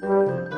Música